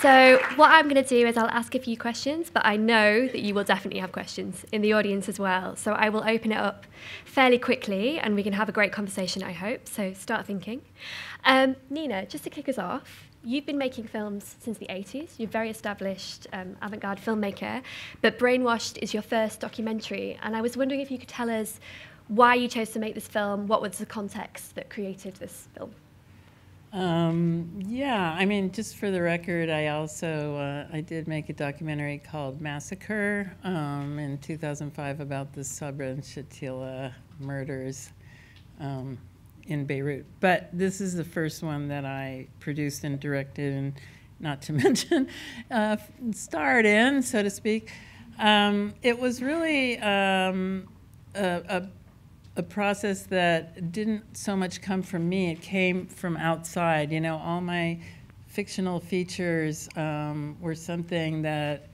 So, what I'm going to do is I'll ask a few questions, but I know that you will definitely have questions in the audience as well. So, I will open it up fairly quickly and we can have a great conversation, I hope. So, start thinking. Um, Nina, just to kick us off, you've been making films since the 80s. You're a very established um, avant garde filmmaker, but Brainwashed is your first documentary. And I was wondering if you could tell us why you chose to make this film, what was the context that created this film? Um, yeah, I mean, just for the record, I also uh, I did make a documentary called Massacre um, in 2005 about the Sabra and Shatila murders um, in Beirut. But this is the first one that I produced and directed, and not to mention uh, starred in, so to speak. Um, it was really um, a, a a process that didn't so much come from me, it came from outside. You know, all my fictional features um, were something that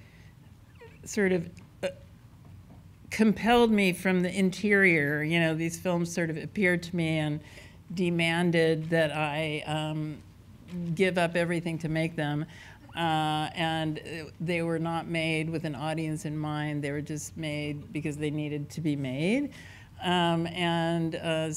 sort of uh, compelled me from the interior. You know, these films sort of appeared to me and demanded that I um, give up everything to make them. Uh, and they were not made with an audience in mind. They were just made because they needed to be made. Um, and uh,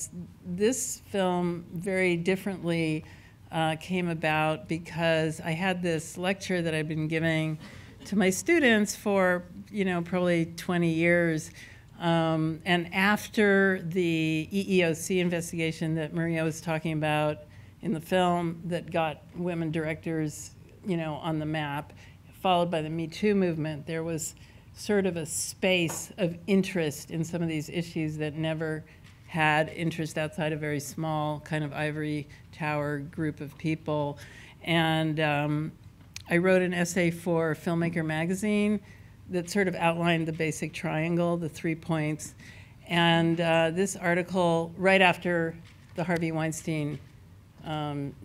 this film very differently uh, came about because I had this lecture that I've been giving to my students for, you know, probably 20 years. Um, and after the EEOC investigation that Maria was talking about in the film that got women directors, you know, on the map, followed by the Me Too movement, there was sort of a space of interest in some of these issues that never had interest outside a very small kind of ivory tower group of people. And um, I wrote an essay for Filmmaker magazine that sort of outlined the basic triangle, the three points. And uh, this article, right after the Harvey Weinstein um,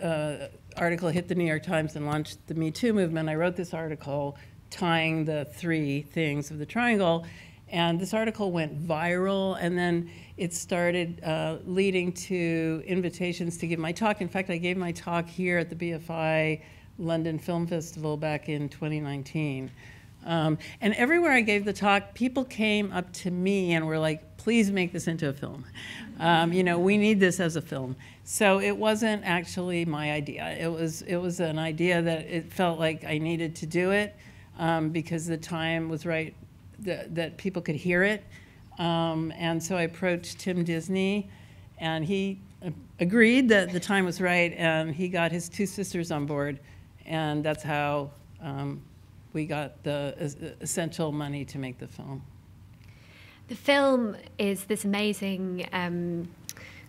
uh, article hit the New York Times and launched the Me Too movement, I wrote this article tying the three things of the triangle. And this article went viral, and then it started uh, leading to invitations to give my talk. In fact, I gave my talk here at the BFI London Film Festival back in 2019. Um, and everywhere I gave the talk, people came up to me and were like, please make this into a film. Um, you know, we need this as a film. So it wasn't actually my idea. It was, it was an idea that it felt like I needed to do it um, because the time was right that, that people could hear it. Um, and so I approached Tim Disney, and he agreed that the time was right, and he got his two sisters on board, and that's how um, we got the essential money to make the film. The film is this amazing um,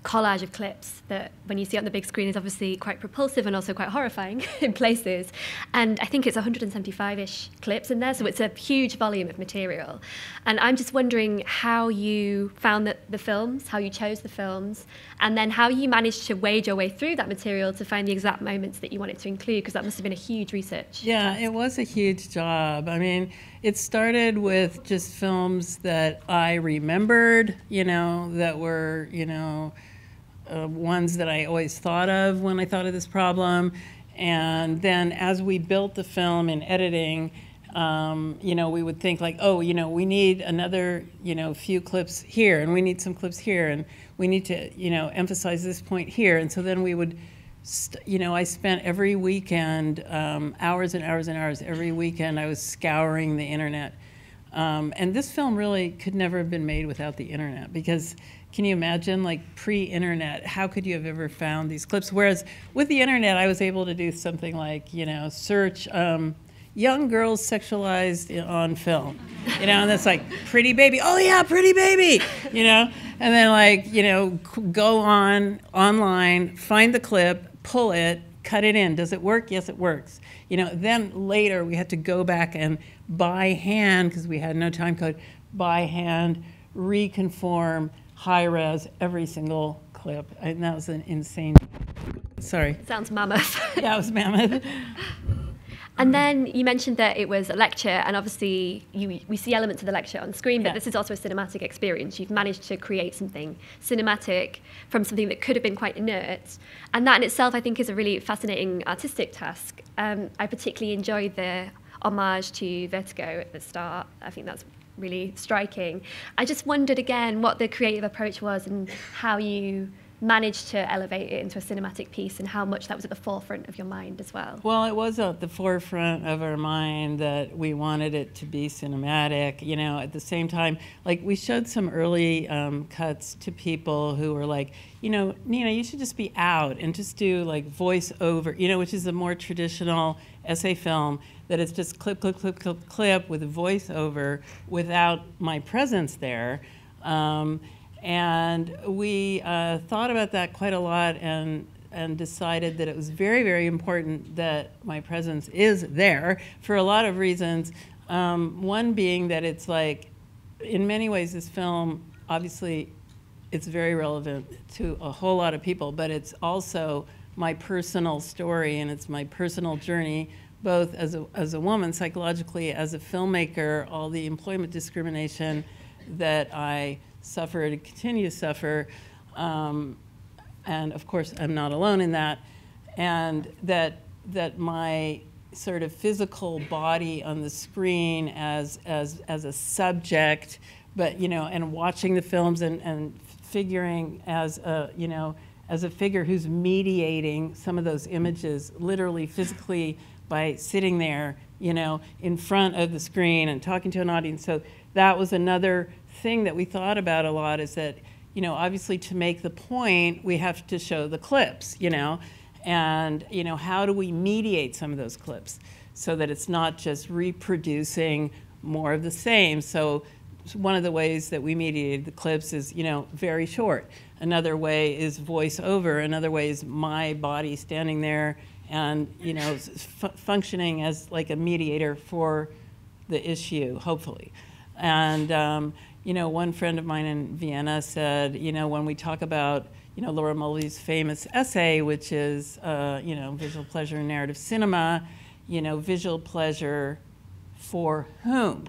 collage of clips that when you see on the big screen is obviously quite propulsive and also quite horrifying in places. And I think it's 175-ish clips in there, so it's a huge volume of material. And I'm just wondering how you found the, the films, how you chose the films, and then how you managed to wade your way through that material to find the exact moments that you wanted to include, because that must have been a huge research. Yeah, it was a huge job. I mean, it started with just films that I remembered, you know, that were, you know, uh, ones that I always thought of when I thought of this problem. And then as we built the film in editing, um, you know, we would think like, oh, you know, we need another, you know, few clips here, and we need some clips here, and we need to, you know, emphasize this point here. And so then we would, you know, I spent every weekend, um, hours and hours and hours, every weekend I was scouring the internet. Um, and this film really could never have been made without the internet because can you imagine, like pre-internet, how could you have ever found these clips? Whereas with the internet, I was able to do something like, you know, search um, young girls sexualized on film, you know, and that's like pretty baby. Oh yeah, pretty baby, you know, and then like, you know, go on online, find the clip, pull it, cut it in. Does it work? Yes, it works. You know, then later we had to go back and by hand because we had no time code, by hand reconform high res every single clip. And that was an insane. Sorry. Sounds mammoth. yeah, it was mammoth. And then you mentioned that it was a lecture, and obviously you, we see elements of the lecture on screen, but Yeah. this is also a cinematic experience. You've managed to create something cinematic from something that could have been quite inert. And that in itself, I think, is a really fascinating artistic task. Um, I particularly enjoyed the homage to Vertigo at the start. I think that's really striking. I just wondered again what the creative approach was and how you managed to elevate it into a cinematic piece and how much that was at the forefront of your mind as well. Well, it was at the forefront of our mind that we wanted it to be cinematic. You know, at the same time, like we showed some early um, cuts to people who were like, you know, Nina, you should just be out and just do like voice over, you know, which is a more traditional essay film that it's just clip, clip, clip, clip, clip with a voiceover without my presence there. Um, and we uh, thought about that quite a lot and and decided that it was very, very important that my presence is there for a lot of reasons. Um, one being that it's like, in many ways, this film obviously it's very relevant to a whole lot of people, but it's also my personal story and it's my personal journey, both as a, as a woman psychologically, as a filmmaker, all the employment discrimination that I suffered and continue to suffer. Um, and of course, I'm not alone in that. And that, that my sort of physical body on the screen as, as, as a subject, but, you know, and watching the films and, and figuring as a, you know, as a figure who's mediating some of those images, literally, physically, by sitting there, you know, in front of the screen and talking to an audience. So that was another thing that we thought about a lot is that, you know, obviously to make the point, we have to show the clips, you know, and, you know, how do we mediate some of those clips so that it's not just reproducing more of the same? So one of the ways that we mediated the clips is, you know, very short. Another way is voice over. Another way is my body standing there and, you know, functioning as like a mediator for the issue, hopefully. And, um, you know, one friend of mine in Vienna said, you know, when we talk about, you know, Laura Mulvey's famous essay, which is, uh, you know, visual pleasure and narrative cinema, you know, visual pleasure for whom?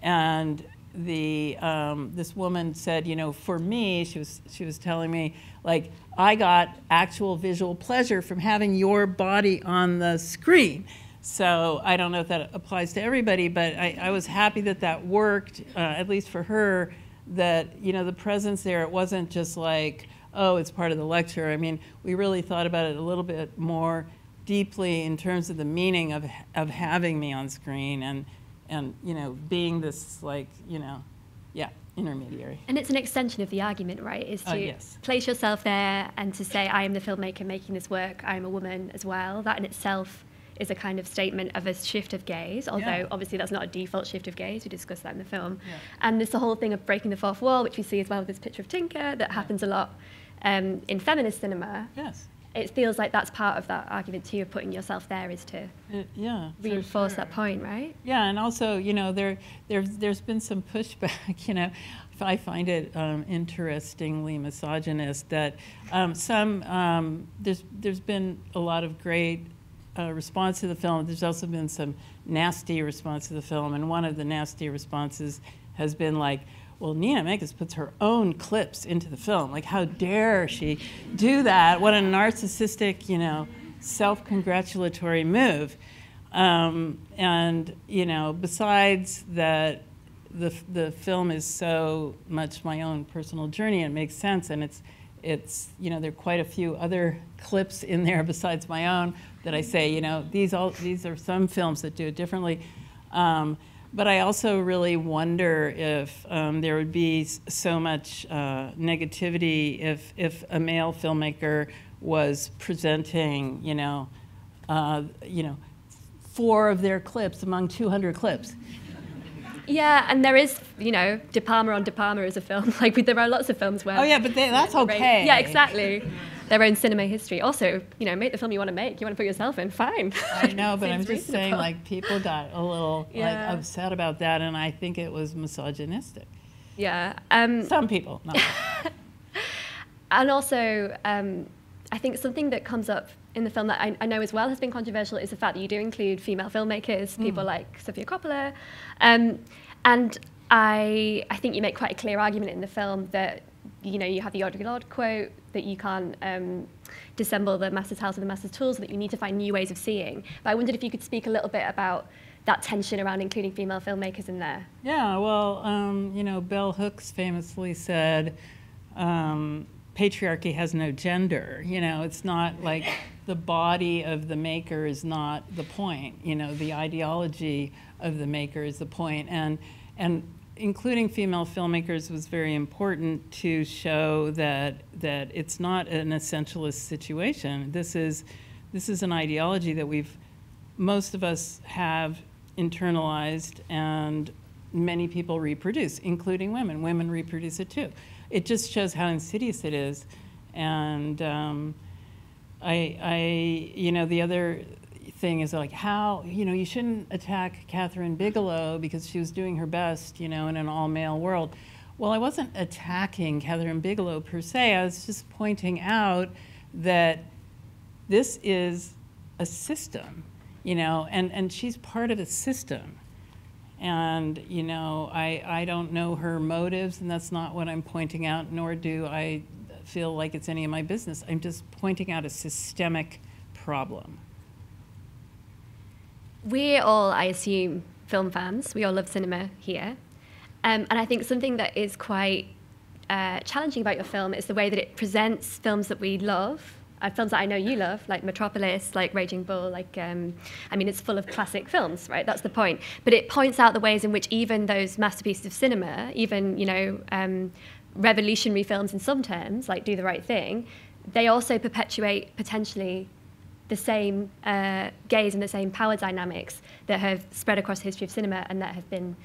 And the um, this woman said, you know, for me, she was she was telling me like I got actual visual pleasure from having your body on the screen. So I don't know if that applies to everybody, but I, I was happy that that worked, uh, at least for her. That you know the presence there, it wasn't just like oh, it's part of the lecture. I mean, we really thought about it a little bit more deeply in terms of the meaning of of having me on screen and and you know being this like you know yeah intermediary And it's an extension of the argument, right? Is Oh, to yes. place yourself there and to say, I am the filmmaker making this work, I am a woman as well. That in itself is a kind of statement of a shift of gaze, although Yeah. obviously that's not a default shift of gaze. We discussed that in the film. Yeah. And there's the whole thing of breaking the fourth wall, which we see as well with this picture of Tinka, that happens a lot um, in feminist cinema. yes It feels like that's part of that argument too, of putting yourself there is to It- yeah reinforce sure. that point, right? yeah and also you know there there's there's been some pushback you know I find it um, interestingly misogynist that um, some um, there's there's been a lot of great uh, response to the film. There's also been some nasty response to the film, and one of the nasty responses has been like, "Well, Nina Menkes puts her own clips into the film. Like, how dare she do that? What a narcissistic, you know, self-congratulatory move." Um, and you know, besides that, the the film is so much my own personal journey. It makes sense, and it's it's you know there are quite a few other clips in there besides my own that I say you know these all these are some films that do it differently. Um, but I also really wonder if um, there would be so much uh, negativity if if a male filmmaker was presenting you know uh, you know four of their clips among 200 clips. Yeah, and there is, you know, De Palma on De Palma is a film. Like, there are lots of films where. Oh yeah, but they, that's okay. Yeah, exactly. Their own cinema history. Also, you know, make the film you want to make. You want to put yourself in, fine. I know, but I'm just saying, like, people got a little Yeah. like upset about that, and I think it was misogynistic. Yeah. Um, Some people, not and also, um, I think something that comes up in the film that I, I, know as well has been controversial is the fact that you do include female filmmakers, mm. people like Sofia Coppola. Um, and I, I think you make quite a clear argument in the film that you know you have the Audre Lorde quote that you can't um, dissemble the master's house with the master's tools, that you need to find new ways of seeing. But I wondered if you could speak a little bit about that tension around including female filmmakers in there. Yeah, well, um, you know, Bell Hooks famously said, um, patriarchy has no gender. You know, it's not like the body of the maker is not the point. You know, the ideology of the maker is the point. And, and including female filmmakers was very important to show that, that it's not an essentialist situation. This is, this is an ideology that we've, most of us have internalized and many people reproduce, including women. Women reproduce it too. It just shows how insidious it is. And um, I, I, you know, the other thing is like how, you know, you shouldn't attack Kathryn Bigelow because she was doing her best, you know, in an all male world. Well, I wasn't attacking Kathryn Bigelow per se. I was just pointing out that this is a system you know, and, and she's part of a system. And, you know, I, I don't know her motives, and that's not what I'm pointing out, nor do I feel like it's any of my business. I'm just pointing out a systemic problem. We're all, I assume, film fans. We all love cinema here. Um, and I think something that is quite uh, challenging about your film is the way that it presents films that we love uh, films that I know you love, like Metropolis, like Raging Bull, like, um, I mean, it's full of classic films, right? That's the point. But it points out the ways in which even those masterpieces of cinema, even, you know, um, revolutionary films in some terms, like Do the Right Thing, they also perpetuate potentially the same uh, gaze and the same power dynamics that have spread across the history of cinema and that have been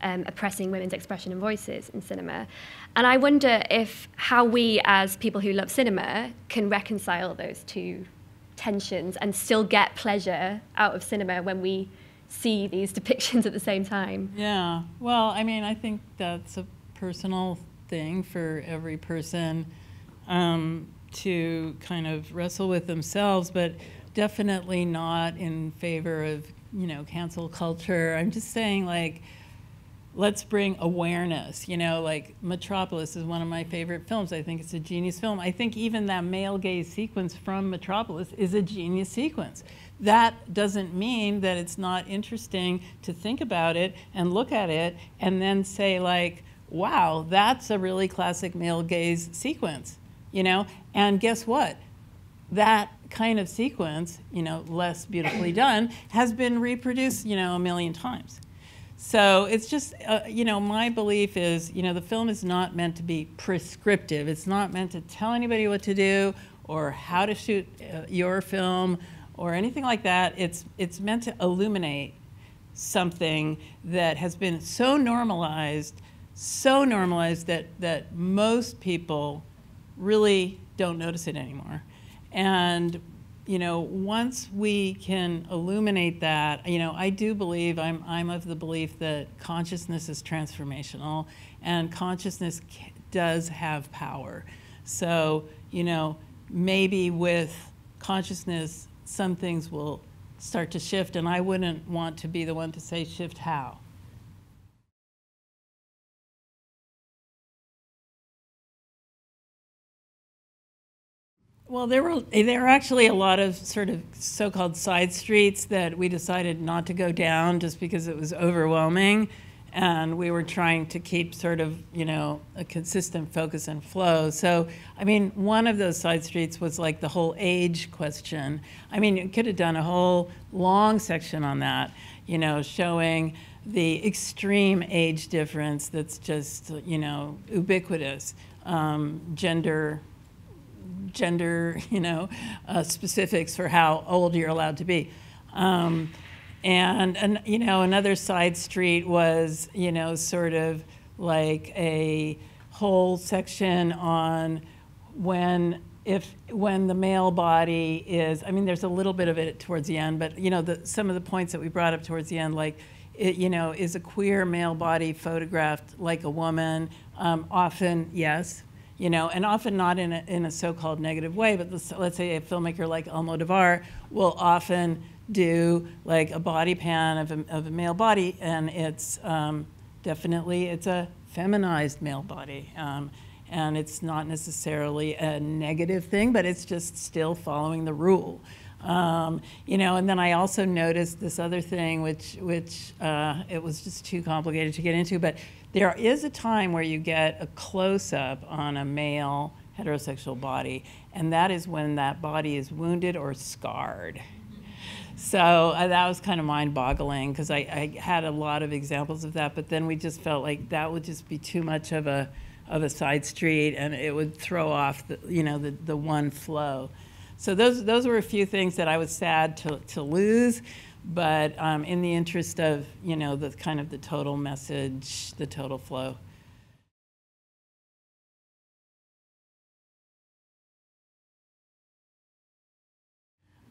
um, oppressing women's expression and voices in cinema. And I wonder if how we, as people who love cinema, can reconcile those two tensions and still get pleasure out of cinema when we see these depictions at the same time. Yeah. Well, I mean, I think that's a personal thing for every person um, to kind of wrestle with themselves, but definitely not in favor of, you know, cancel culture. I'm just saying, like, let's bring awareness. You know, like Metropolis is one of my favorite films. I think it's a genius film. I think even that male gaze sequence from Metropolis is a genius sequence. That doesn't mean that it's not interesting to think about it and look at it and then say, like, wow, that's a really classic male gaze sequence, you know? And guess what? That kind of sequence, you know, less beautifully done, has been reproduced, you know, a million times. So it's just, uh, you know, my belief is, you know, the film is not meant to be prescriptive. It's not meant to tell anybody what to do or how to shoot uh, your film or anything like that. It's, it's meant to illuminate something that has been so normalized, so normalized that, that most people really don't notice it anymore. And you know, once we can illuminate that, you know, I do believe, I'm, I'm of the belief that consciousness is transformational and consciousness does have power. So, you know, maybe with consciousness, some things will start to shift, and I wouldn't want to be the one to say shift how. Well, there were there were actually a lot of sort of so-called side streets that we decided not to go down just because it was overwhelming, and we were trying to keep sort of you know a consistent focus and flow. So, I mean, one of those side streets was like the whole age question. I mean, you could have done a whole long section on that, you know, showing the extreme age difference that's just you know ubiquitous, um, gender gender, you know, uh, specifics for how old you're allowed to be. Um, and, and, you know, another side street was, you know, sort of like a whole section on when if when the male body is i mean there's a little bit of it towards the end but you know the, some of the points that we brought up towards the end like it, you know is a queer male body photographed like a woman um, often yes you know, and often not in a, in a so-called negative way, but let's, let's say a filmmaker like Elmo Almodovar will often do like a body pan of a, of a male body, and it's um, definitely, it's a feminized male body. Um, and it's not necessarily a negative thing, but it's just still following the rule. Um, you know, and then I also noticed this other thing, which which uh, it was just too complicated to get into. But there is a time where you get a close up on a male heterosexual body, and that is when that body is wounded or scarred. So uh, that was kind of mind boggling because I, I had a lot of examples of that, but then we just felt like that would just be too much of a of a side street and it would throw off the, you know, the, the one flow. So those, those were a few things that I was sad to, to lose, but um, in the interest of, you know, the kind of the total message, the total flow.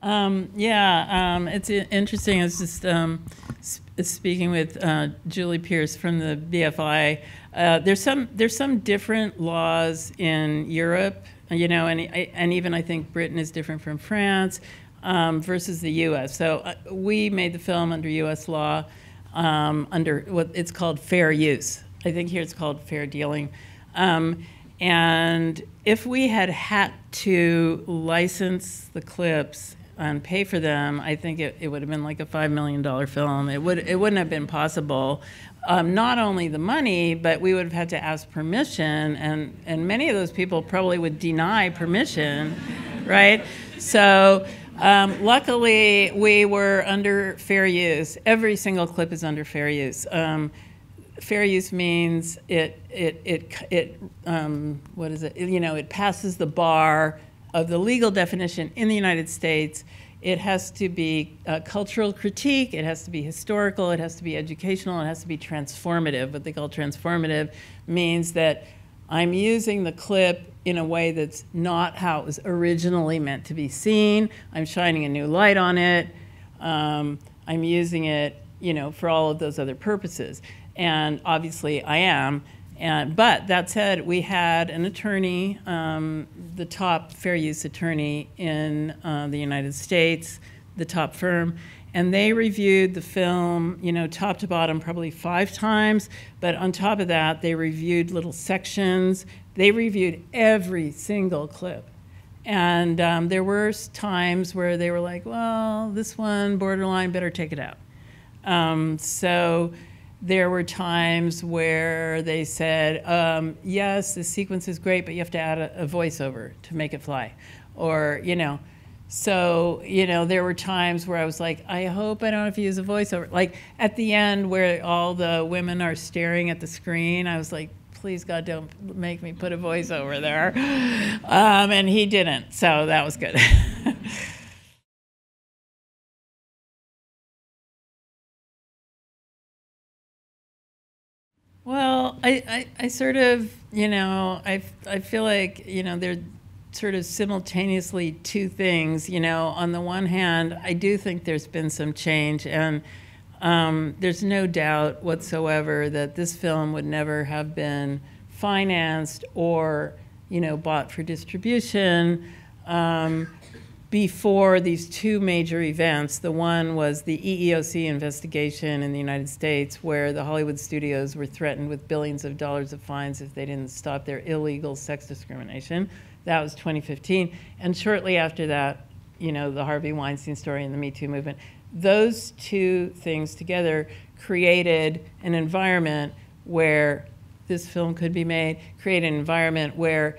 Um, yeah, um, it's interesting. I was just um, speaking with uh, Julie Pierce from the BFI. Uh, there's some there's some different laws in Europe you know, and, and even I think Britain is different from France um, versus the U.S. So uh, we made the film under U.S. law, um, under what it's called fair use. I think here it's called fair dealing. Um, and if we had had to license the clips and pay for them, I think it, it would have been like a $5 million film. It, would, it wouldn't have been possible um, not only the money, but we would have had to ask permission, and, and many of those people probably would deny permission, right? So um, luckily, we were under fair use. Every single clip is under fair use. Um, fair use means it, it, it, it um, what is it? You know, it passes the bar of the legal definition in the United States it has to be a cultural critique, it has to be historical, it has to be educational, it has to be transformative. What they call transformative means that I'm using the clip in a way that's not how it was originally meant to be seen. I'm shining a new light on it. Um, I'm using it, you know, for all of those other purposes. And obviously I am. And, but that said, we had an attorney, um, the top fair use attorney in uh, the United States, the top firm, and they reviewed the film, you know, top to bottom probably five times. But on top of that, they reviewed little sections. They reviewed every single clip. And um, there were times where they were like, well, this one, borderline, better take it out. Um, so, there were times where they said, um, yes, the sequence is great, but you have to add a, a, voiceover to make it fly. Or, you know, so, you know, there were times where I was like, I hope I don't have to use a voiceover. Like at the end where all the women are staring at the screen, I was like, please God, don't make me put a voiceover there. Um, and he didn't, so that was good. Well, I, I, I, sort of, you know, I, I feel like, you know, they're sort of simultaneously two things. You know, on the one hand, I do think there's been some change, and um, there's no doubt whatsoever that this film would never have been financed or, you know, bought for distribution. Um, before these two major events. The one was the EEOC investigation in the United States, where the Hollywood studios were threatened with billions of dollars of fines if they didn't stop their illegal sex discrimination. That was 2015. And shortly after that, you know, the Harvey Weinstein story and the Me Too movement. Those two things together created an environment where this film could be made, create an environment where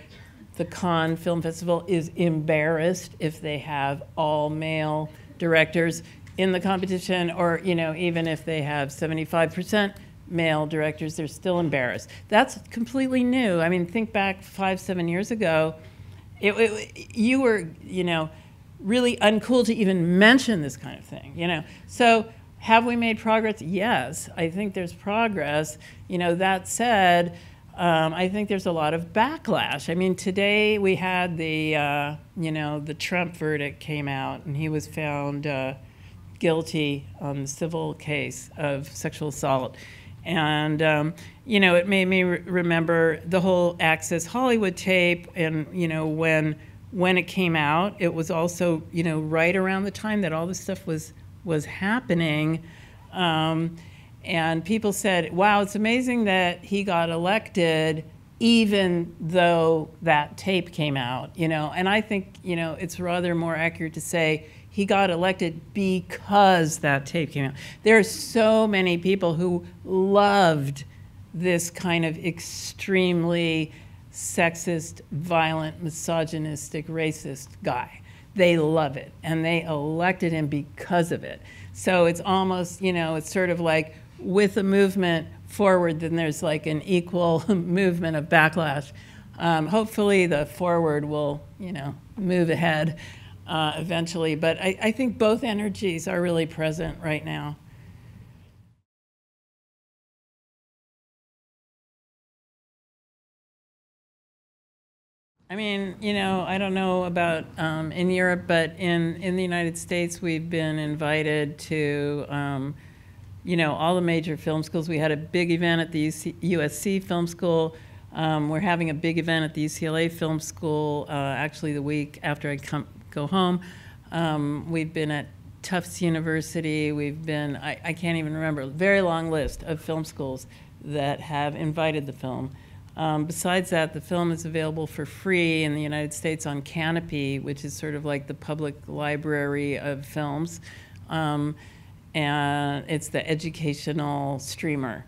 the Cannes Film Festival is embarrassed if they have all male directors in the competition, or you know, even if they have 75% male directors, they're still embarrassed. That's completely new. I mean, think back five, seven years ago, it, it, you were, you know, really uncool to even mention this kind of thing, you know. So have we made progress? Yes, I think there's progress. You know, that said, um, I think there's a lot of backlash. I mean, today we had the, uh, you know, the Trump verdict came out, and he was found uh, guilty on the civil case of sexual assault. And, um, you know, it made me re- remember the whole Access Hollywood tape. And, you know, when, when it came out, it was also, you know, right around the time that all this stuff was, was happening. Um, and people said, wow, it's amazing that he got elected even though that tape came out, you know. And I think, you know, it's rather more accurate to say he got elected because that tape came out. There are so many people who loved this kind of extremely sexist, violent, misogynistic, racist guy. They love it, and they elected him because of it. So it's almost, you know, it's sort of like with a movement forward, then there's like an equal movement of backlash. Um, hopefully, the forward will, you know, move ahead uh, eventually. But I, I think both energies are really present right now. I mean, you know, I don't know about um, in Europe, but in, in the United States, we've been invited to, um, you know, all the major film schools. We had a big event at the UC, USC Film School. Um, we're having a big event at the UCLA Film School uh, actually the week after I come, go home. Um, we've been at Tufts University. We've been, I, I, can't even remember, a very long list of film schools that have invited the film. Um, besides that, the film is available for free in the United States on Kanopy, which is sort of like the public library of films. Um, and it's the educational streamer.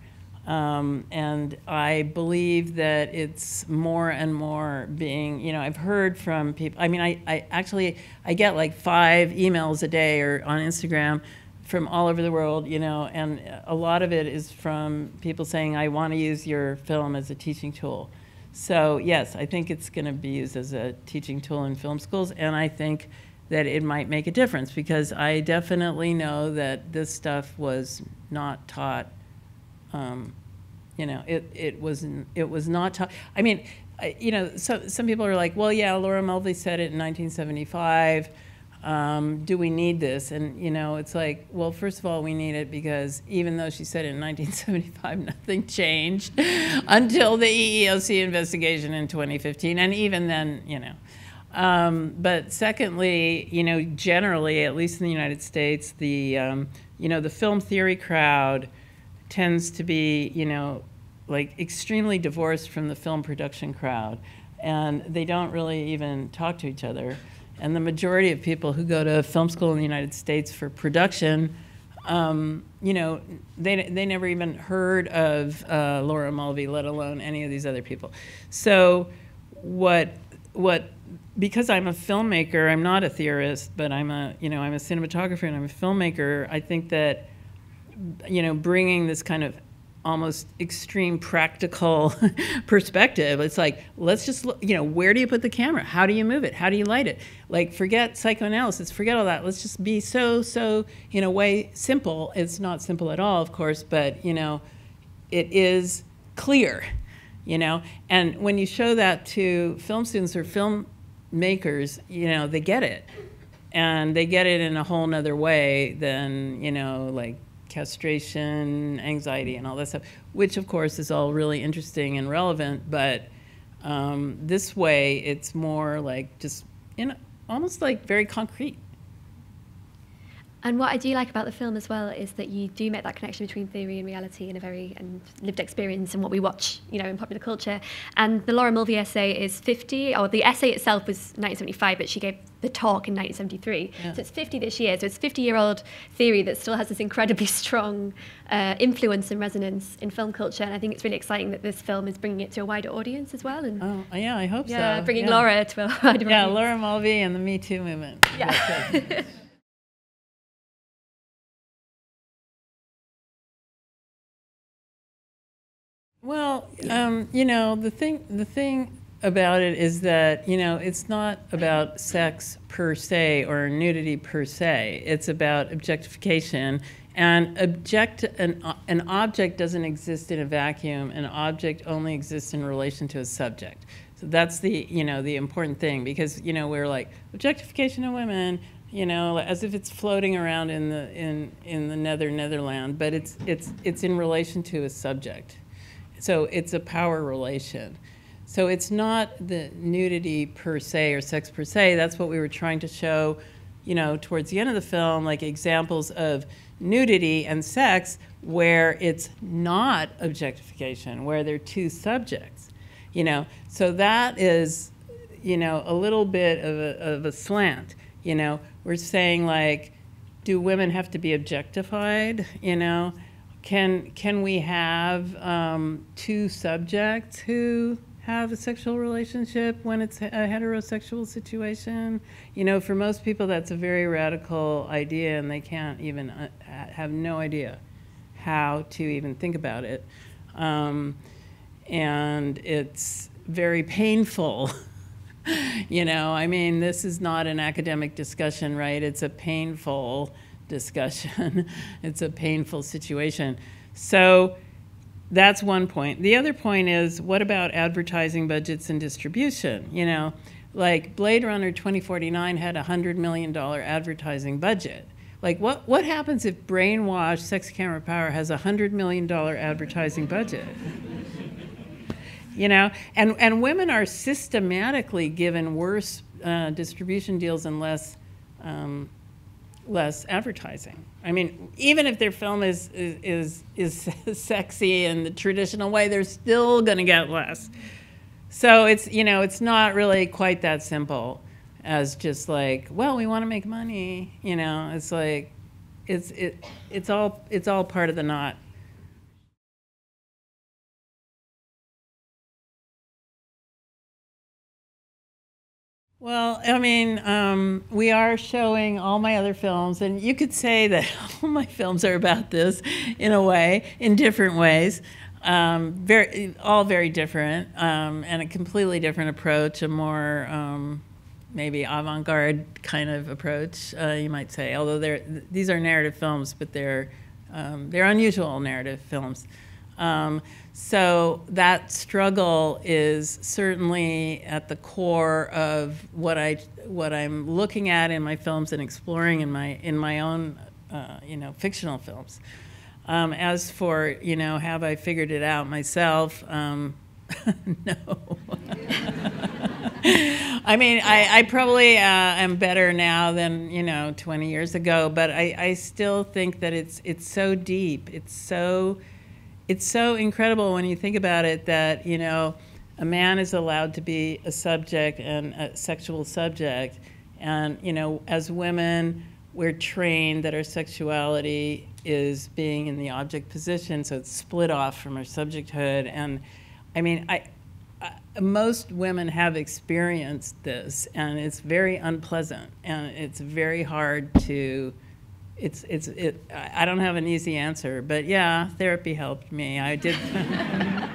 Um, and I believe that it's more and more being, you know, I've heard from people. I mean, I, I actually I get like five emails a day or on Instagram from all over the world, you know, and a lot of it is from people saying, I want to use your film as a teaching tool. So yes, I think it's going to be used as a teaching tool in film schools, and I think that it might make a difference because I definitely know that this stuff was not taught um, you know, it, it was it was not. T- I mean, I, you know, so, some people are like, well, yeah, Laura Mulvey said it in 1975. Um, do we need this? And you know, it's like, well, first of all, we need it because even though she said it in 1975, nothing changed until the EEOC investigation in 2015, and even then, you know. Um, but secondly, you know, generally, at least in the United States, the um, you know the film theory crowd tends to be, you know, like extremely divorced from the film production crowd. And they don't really even talk to each other. And the majority of people who go to film school in the United States for production, um, you know, they, they never even heard of uh, Laura Mulvey, let alone any of these other people. So, what, what, because I'm a filmmaker, I'm not a theorist, but I'm a, you know, I'm a cinematographer and I'm a filmmaker. I think that you know, bringing this kind of almost extreme practical perspective. It's like, let's just look, you know, where do you put the camera? How do you move it? How do you light it? Like, forget psychoanalysis, forget all that. Let's just be so, so, in a way, simple. It's not simple at all, of course, but, you know, it is clear, you know? And when you show that to film students or film makers, you know, they get it. And they get it in a whole nother way than, you know, like castration, anxiety, and all that stuff, which of course is all really interesting and relevant. But um, this way, it's more like just in almost like very concrete. And what I do like about the film as well is that you do make that connection between theory and reality in a very and lived experience and what we watch, you know, in popular culture. And the Laura Mulvey essay is 50, or the essay itself was 1975, but she gave the talk in 1973. Yeah. So it's 50 this year. So it's 50 year old theory that still has this incredibly strong uh, influence and resonance in film culture. And I think it's really exciting that this film is bringing it to a wider audience as well. And oh, yeah, I hope yeah, so. Bringing yeah. Bringing Laura to a wider yeah, audience. Laura Mulvey and the Me Too movement. Yeah. Well, um, you know, the thing, the thing about it is that you know it's not about sex per se or nudity per se. It's about objectification, and object an, an object doesn't exist in a vacuum. An object only exists in relation to a subject. So that's the you know the important thing because you know we're like objectification of women, you know, as if it's floating around in the in in the nether netherland, but it's it's it's in relation to a subject. So it's a power relation. So it's not the nudity per se or sex per se. That's what we were trying to show, you know, towards the end of the film, like examples of nudity and sex where it's not objectification, where they're two subjects, you know. So that is, you know, a little bit of a, of a slant, you know. We're saying like, do women have to be objectified, you know? Can, can we have um, two subjects who have a sexual relationship when it's a heterosexual situation? You know, for most people, that's a very radical idea, and they can't even uh, have no idea how to even think about it. Um, and it's very painful. you know, I mean, this is not an academic discussion, right? It's a painful discussion. it's a painful situation. So that's one point. The other point is what about advertising budgets and distribution? You know, like Blade Runner 2049 had a $100 million advertising budget. Like, what, what happens if Brainwash Sex Camera Power has a $100 million advertising budget? you know, and, and women are systematically given worse uh, distribution deals and less um, less advertising. I mean, even if their film is is is, is sexy in the traditional way, they're still going to get less. So it's you know it's not really quite that simple as just like well we want to make money. You know, it's like it's it it's all it's all part of the knot. Well, I mean, um, we are showing all my other films, and you could say that all my films are about this in a way, in different ways. Um, very, all very different, um, and a completely different approach, a more um, maybe avant-garde kind of approach, uh, you might say. Although these are narrative films, but they're um, they're unusual narrative films. Um, so that struggle is certainly at the core of what I what I'm looking at in my films and exploring in my in my own uh, you know fictional films. Um, as for you know, have I figured it out myself? Um, no. I mean, I, I probably uh, am better now than you know 20 years ago, but I, I still think that it's it's so deep. It's so it's so incredible when you think about it that you know a man is allowed to be a subject and a sexual subject. And you know as women we're trained that our sexuality is being in the object position so it's split off from our subjecthood. And i mean i, I most women have experienced this and it's very unpleasant and it's very hard to it's it's it. I don't have an easy answer, but yeah, therapy helped me. I did.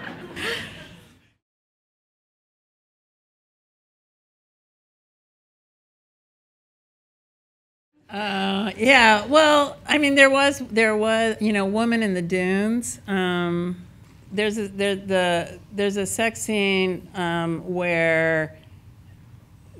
Uh, yeah, well, I mean, there was there was you know, woman in the dunes. Um, there's a, there the there's a sex scene um, where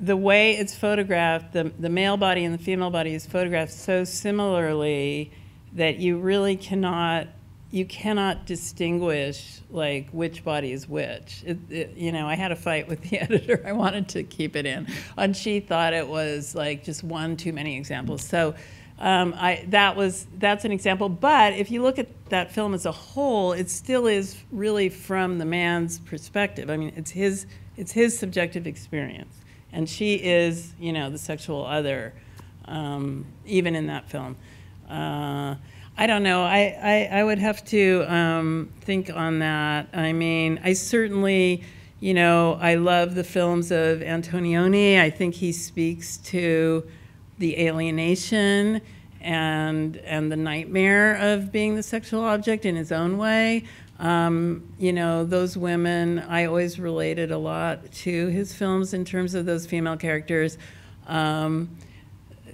the way it's photographed, the, the male body and the female body is photographed so similarly that you really cannot you cannot distinguish like which body is which. It, it, you know, I had a fight with the editor. I wanted to keep it in, and she thought it was like just one too many examples. So. Um, I, that was that's an example. But if you look at that film as a whole, it still is really from the man's perspective. I mean, it's his it's his subjective experience and she is, you know, the sexual other, um, even in that film. Uh, I don't know. I, I, I would have to um, think on that. I mean, I certainly, you know, I love the films of Antonioni. I think he speaks to the alienation and and the nightmare of being the sexual object in his own way. Um, you know, those women, I always related a lot to his films in terms of those female characters. Um,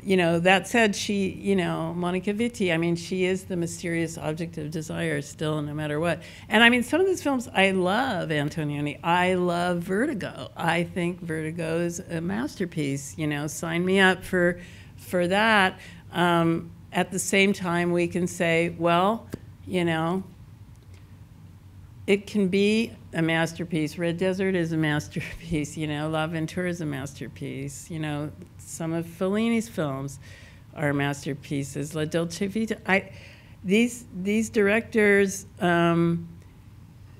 you know, that said, she, you know, Monica Vitti, I mean, she is the mysterious object of desire still, no matter what. And I mean, some of these films, I love Antonioni. I love Vertigo. I think Vertigo is a masterpiece. You know, sign me up for for that, um, at the same time, we can say, well, you know, it can be a masterpiece. Red Desert is a masterpiece. You know, L'Avventura is a masterpiece. You know, some of Fellini's films are masterpieces. La Dolce Vita. I, these these directors, um,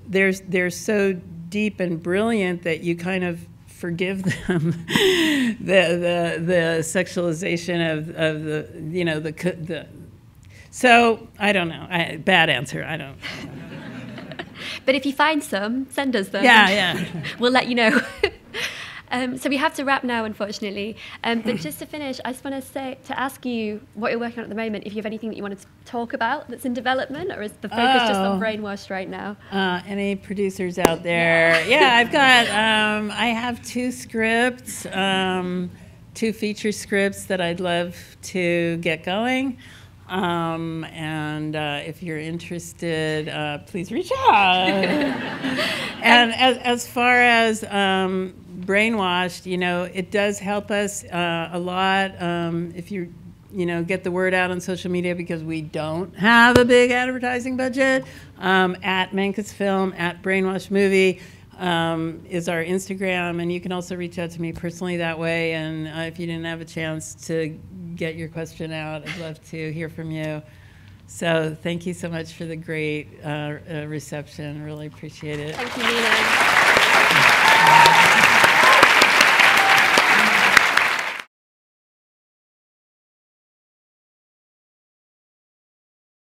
they're they're so deep and brilliant that you kind of forgive them the, the the sexualization of, of the you know the the. So I don't know. I, bad answer. I don't. But if you find some, send us them. Yeah, yeah. we'll let you know. um, so we have to wrap now, unfortunately. Um, but just to finish, I just want to say to ask you what you're working on at the moment. If you have anything that you want to talk about that's in development, or is the focus oh. just on oh. brainwashed right now? Uh, any producers out there? Yeah, yeah I've got. Um, I have two scripts, um, two feature scripts that I'd love to get going. Um, and uh, if you're interested, uh, please reach out. and as, as far as um, brainwashed, you know, it does help us uh, a lot um, if you you know, get the word out on social media because we don't have a big advertising budget. Um, at Menkes Film, at Brainwash Movie um, is our Instagram, and you can also reach out to me personally that way. And uh, if you didn't have a chance to get your question out. I'd love to hear from you. So thank you so much for the great uh, uh, reception. Really appreciate it. Thank you, Nina.